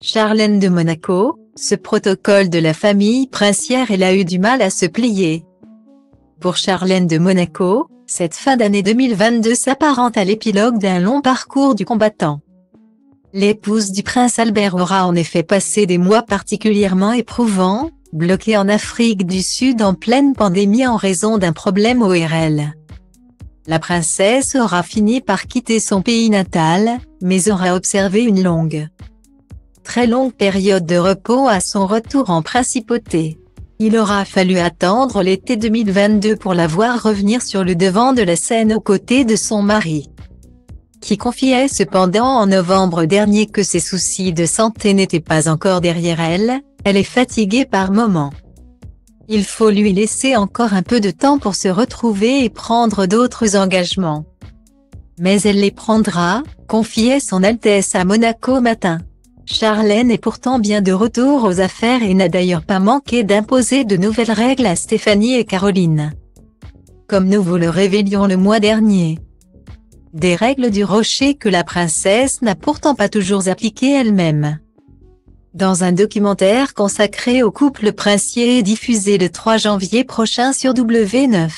Charlène de Monaco, ce protocole de la famille princière elle a eu du mal à se plier. Pour Charlène de Monaco, cette fin d'année 2022 s'apparente à l'épilogue d'un long parcours du combattant. L'épouse du prince Albert aura en effet passé des mois particulièrement éprouvants, bloquée en Afrique du Sud en pleine pandémie en raison d'un problème ORL. La princesse aura fini par quitter son pays natal, mais aura observé une longue très longue période de repos à son retour en principauté. Il aura fallu attendre l'été 2022 pour la voir revenir sur le devant de la scène aux côtés de son mari. Qui confiait cependant en novembre dernier que ses soucis de santé n'étaient pas encore derrière elle, elle est fatiguée par moments. Il faut lui laisser encore un peu de temps pour se retrouver et prendre d'autres engagements. Mais elle les prendra, confiait son Altesse à Monaco matin. Charlène est pourtant bien de retour aux affaires et n'a d'ailleurs pas manqué d'imposer de nouvelles règles à Stéphanie et Caroline. Comme nous vous le révélions le mois dernier. Des règles du rocher que la princesse n'a pourtant pas toujours appliquées elle-même. Dans un documentaire consacré au couple princier diffusé le 3 janvier prochain sur W9.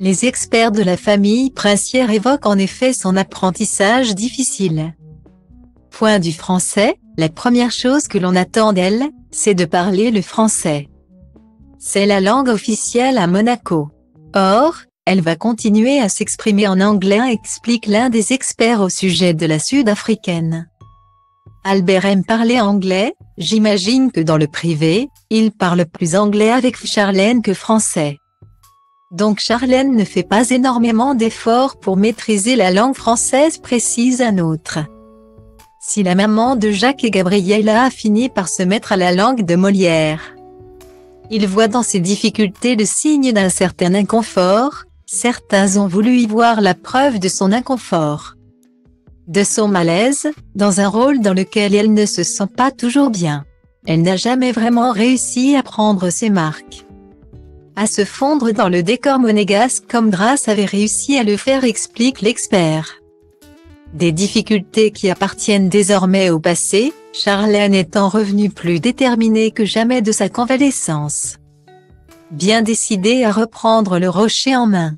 Les experts de la famille princière évoquent en effet son apprentissage difficile. Point du français, la première chose que l'on attend d'elle, c'est de parler le français. C'est la langue officielle à Monaco. Or, elle va continuer à s'exprimer en anglais explique l'un des experts au sujet de la Sud-Africaine. Albert aime parler anglais, j'imagine que dans le privé, il parle plus anglais avec Charlène que français. Donc Charlène ne fait pas énormément d'efforts pour maîtriser la langue française précise un autre. Si la maman de Jacques et Gabriella a fini par se mettre à la langue de Molière. Il voit dans ses difficultés le signe d'un certain inconfort, certains ont voulu y voir la preuve de son inconfort. De son malaise, dans un rôle dans lequel elle ne se sent pas toujours bien. Elle n'a jamais vraiment réussi à prendre ses marques. À se fondre dans le décor monégasque comme Grace avait réussi à le faire explique l'expert. Des difficultés qui appartiennent désormais au passé, Charlène étant revenue plus déterminée que jamais de sa convalescence. Bien décidée à reprendre le rocher en main.